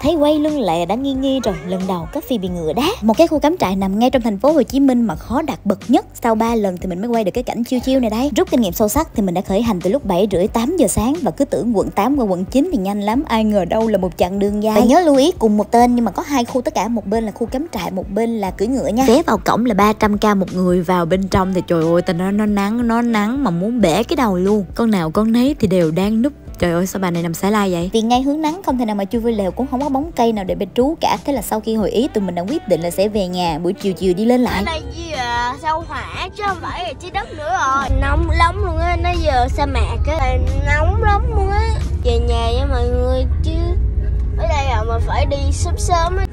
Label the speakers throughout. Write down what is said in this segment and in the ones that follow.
Speaker 1: thấy quay lưng lại đã nghi nghi rồi, lần đầu có phi bị ngựa đá. Một cái khu cắm trại nằm ngay trong thành phố Hồ Chí Minh mà khó đạt bậc nhất. Sau 3 lần thì mình mới quay được cái cảnh chiêu chiêu này đây rút kinh nghiệm sâu sắc thì mình đã khởi hành từ lúc 7 rưỡi 8 giờ sáng và cứ tưởng quận 8 qua quận 9 thì nhanh lắm, ai ngờ đâu là một chặng đường dài. Phải nhớ lưu ý, cùng một tên nhưng mà có hai khu tất cả, một bên là khu cắm trại, một bên là cưỡi ngựa nha. Vé vào cổng là 300k một người, vào bên trong thì trời ơi tình nó nó nắng nó nắng mà muốn bể cái đầu luôn. Con nào con nấy thì đều đang núp Trời ơi sao bà này nằm xả lai vậy? Vì ngay hướng nắng không thể nào mà chui vui lều cũng không có bóng cây nào để bên trú cả. Thế là sau khi hồi ý tụi mình đã quyết định là sẽ về nhà buổi chiều chiều đi lên lại.
Speaker 2: Ở đây gì à, sao hỏa chứ không phải là trái đất nữa rồi. Nóng lắm luôn á, nó giờ sa mạc á. Nóng lắm luôn á. Về nhà với mọi người chứ. Ở đây à mà phải đi sớm sớm á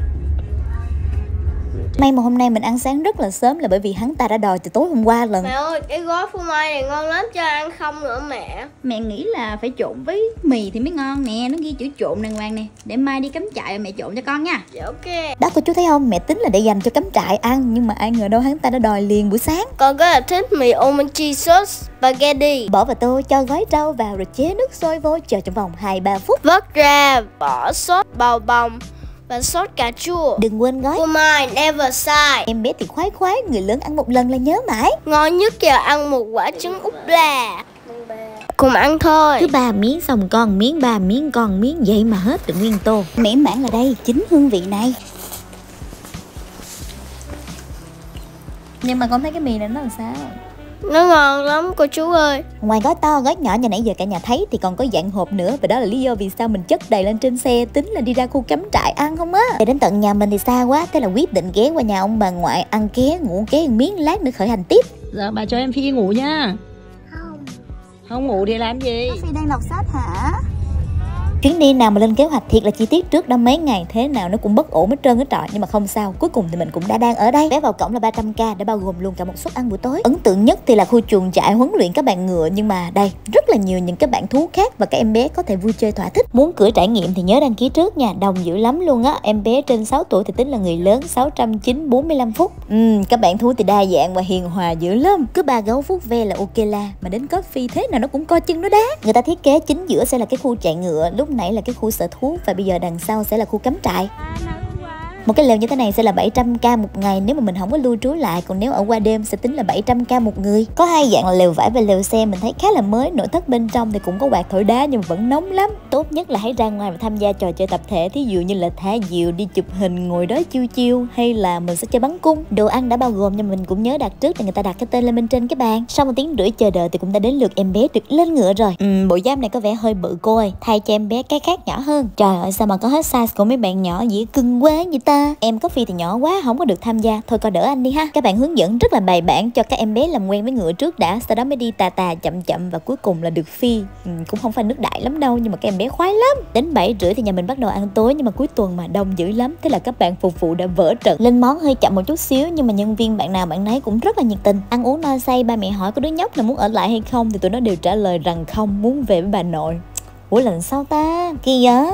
Speaker 1: May mà hôm nay mình ăn sáng rất là sớm là bởi vì hắn ta đã đòi từ tối hôm qua lần.
Speaker 2: Mẹ ơi, cái gói phô mai này ngon lắm cho ăn không nữa mẹ.
Speaker 3: Mẹ nghĩ là phải trộn với mì thì mới ngon nè Nó ghi chữ trộn đàng hoàng nè. Để mai đi cắm trại mẹ trộn cho con nha.
Speaker 2: Dạ ok.
Speaker 1: Đó cô chú thấy không, mẹ tính là để dành cho cắm trại ăn Nhưng mà ai ngờ đâu hắn ta đã đòi liền buổi sáng.
Speaker 2: Con rất là thích mì omachi sauce spaghetti.
Speaker 1: Bỏ vào tô, cho gói rau vào rồi chế nước sôi vô Chờ trong vòng 2-3 phút.
Speaker 2: Vớt ra, bỏ sốt bào bông và sốt cà chua.
Speaker 1: Đừng quên gói.
Speaker 2: Phô mai never sai.
Speaker 1: Em bé thì khoái khoái, người lớn ăn một lần là nhớ mãi.
Speaker 2: Ngon nhất là ăn một quả trứng úp là Cùng ăn thôi.
Speaker 1: Cứ ba miếng xong con miếng, ba miếng con miếng Vậy mà hết được nguyên tô. Mỹ mãn là đây, chính hương vị này. Nhưng mà con thấy cái mì này nó làm sao?
Speaker 2: Nó ngon lắm cô chú ơi.
Speaker 1: Ngoài gói to, gói nhỏ như nãy giờ cả nhà thấy thì còn có dạng hộp nữa. Và đó là lý do vì sao mình chất đầy lên trên xe Tính là đi ra khu cắm trại ăn không á. Về đến tận nhà mình thì xa quá Thế là quyết định ghé qua nhà ông bà ngoại Ăn ké, ngủ ké một miếng lát nữa khởi hành tiếp.
Speaker 4: Giờ bà cho em Phi ngủ nha.
Speaker 2: Không.
Speaker 4: Không ngủ thì làm gì?
Speaker 1: Phi đang đọc sách hả? Chuyến đi nào mà lên kế hoạch thiệt là chi tiết trước đó mấy ngày thế nào nó cũng bất ổn hết trơn hết trọi. Nhưng mà không sao cuối cùng thì mình cũng đã đang ở đây. Vé vào cổng là 300k đã bao gồm luôn cả một suất ăn buổi tối. Ấn tượng nhất thì là khu chuồng trại huấn luyện các bạn ngựa. Nhưng mà đây rất là nhiều những cái bạn thú khác và các em bé có thể vui chơi thỏa thích. Muốn cửa trải nghiệm thì nhớ đăng ký trước nha đồng dữ lắm luôn á. Em bé trên 6 tuổi thì tính là người lớn 609 45 phút. Ừ, các bạn thú thì đa dạng và hiền hòa dữ lắm. Cứ ba gấu phút ve là ok la mà đến coffee thế nào nó cũng co chân nó đá. Người ta thiết kế chính giữa sẽ là cái khu chạy ngựa lúc nãy là cái khu sở thú và bây giờ đằng sau sẽ là khu cắm trại một cái lều như thế này sẽ là 700k một ngày nếu mà mình không có lưu trú lại còn nếu ở qua đêm sẽ tính là 700k một người. Có hai dạng là lều vải và lều xe mình thấy khá là mới nội thất bên trong thì cũng có quạt thổi đá nhưng mà vẫn nóng lắm. Tốt nhất là hãy ra ngoài và tham gia trò chơi tập thể thí dụ như là thả diều đi chụp hình ngồi đó chiêu chiêu hay là mình sẽ chơi bắn cung. Đồ ăn đã bao gồm nhưng mình cũng nhớ đặt trước là người ta đặt cái tên lên bên trên cái bàn. Sau một tiếng rưỡi chờ đợi thì cũng đã đến lượt em bé được lên ngựa rồi. Ừ, bộ giáp này có vẻ hơi bự cô ơi. Thay cho em bé cái khác nhỏ hơn. Trời ơi sao mà có hết size của mấy bạn nhỏ dễ cưng quá vậy ta em có phi thì nhỏ quá không có được tham gia. Thôi coi đỡ anh đi ha. Các bạn hướng dẫn rất là bài bản cho các em bé làm quen với ngựa trước đã. Sau đó mới đi tà tà chậm chậm và cuối cùng là được phi. Ừ, cũng không phải nước đại lắm đâu nhưng mà các em bé khoái lắm. Đến 7 rưỡi thì nhà mình bắt đầu ăn tối nhưng mà cuối tuần mà đông dữ lắm. Thế là các bạn phục vụ đã vỡ trận. Lên món hơi chậm một chút xíu nhưng mà nhân viên bạn nào bạn nấy cũng rất là nhiệt tình. Ăn uống no say ba mẹ hỏi có đứa nhóc nào muốn ở lại hay không thì tụi nó đều trả lời rằng không muốn về với bà nội. Ủa lần sao ta kỳ á